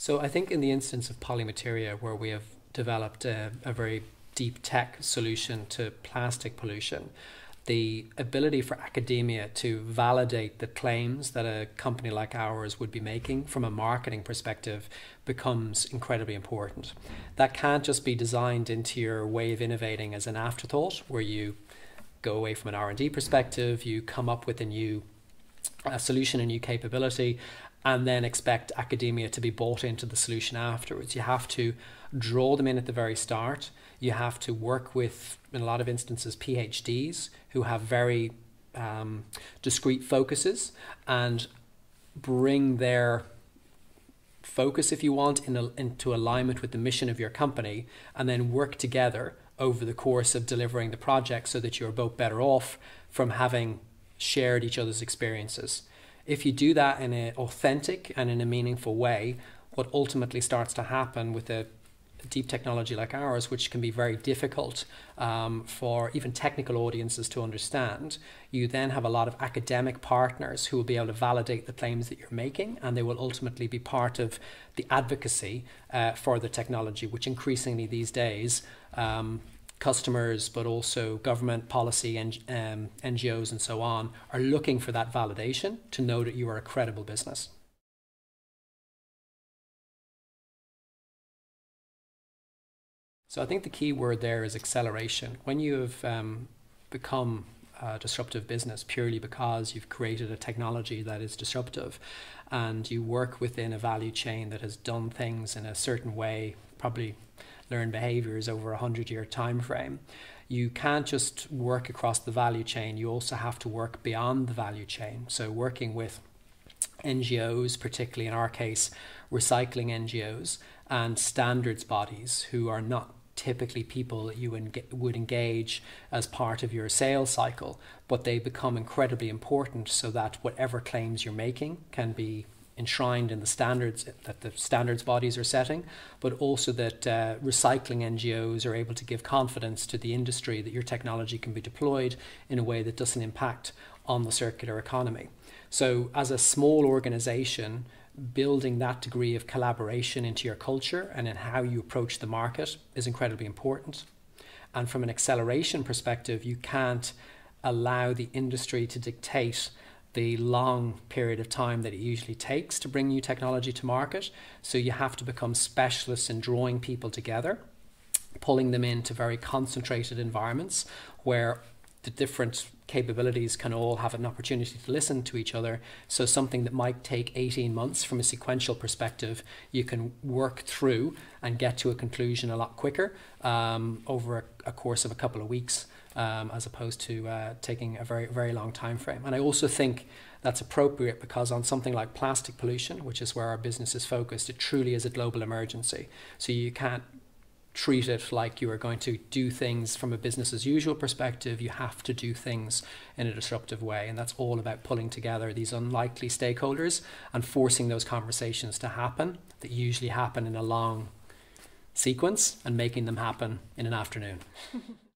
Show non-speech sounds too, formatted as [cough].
So I think in the instance of polymateria, where we have developed a, a very deep tech solution to plastic pollution, the ability for academia to validate the claims that a company like ours would be making from a marketing perspective becomes incredibly important. That can't just be designed into your way of innovating as an afterthought, where you go away from an R&D perspective, you come up with a new a solution, a new capability, and then expect academia to be bought into the solution afterwards. You have to draw them in at the very start. You have to work with, in a lot of instances, PhDs who have very um, discrete focuses and bring their focus, if you want, in a, into alignment with the mission of your company, and then work together over the course of delivering the project so that you're both better off from having shared each other's experiences. If you do that in an authentic and in a meaningful way, what ultimately starts to happen with a deep technology like ours, which can be very difficult um, for even technical audiences to understand, you then have a lot of academic partners who will be able to validate the claims that you're making, and they will ultimately be part of the advocacy uh, for the technology, which increasingly these days um, customers, but also government policy and um, NGOs and so on, are looking for that validation to know that you are a credible business. So I think the key word there is acceleration. When you have um, become a disruptive business purely because you've created a technology that is disruptive and you work within a value chain that has done things in a certain way, probably learned behaviors over a 100 year time frame you can't just work across the value chain. You also have to work beyond the value chain. So working with NGOs particularly in our case recycling NGOs and standards bodies who are not typically people that you would engage as part of your sales cycle, but they become incredibly important so that whatever claims you're making can be enshrined in the standards that the standards bodies are setting, but also that uh, recycling NGOs are able to give confidence to the industry that your technology can be deployed in a way that doesn't impact on the circular economy. So, as a small organization, building that degree of collaboration into your culture and in how you approach the market is incredibly important. And from an acceleration perspective, you can't allow the industry to dictate the long period of time that it usually takes to bring new technology to market. So you have to become specialists in drawing people together, pulling them into very concentrated environments where the different capabilities can all have an opportunity to listen to each other. So something that might take 18 months from a sequential perspective, you can work through and get to a conclusion a lot quicker um, over a, a course of a couple of weeks um, as opposed to uh, taking a very, very long time frame. And I also think that's appropriate because on something like plastic pollution, which is where our business is focused, it truly is a global emergency. So you can't treat it like you are going to do things from a business as usual perspective. You have to do things in a disruptive way. And that's all about pulling together these unlikely stakeholders and forcing those conversations to happen that usually happen in a long sequence and making them happen in an afternoon. [laughs]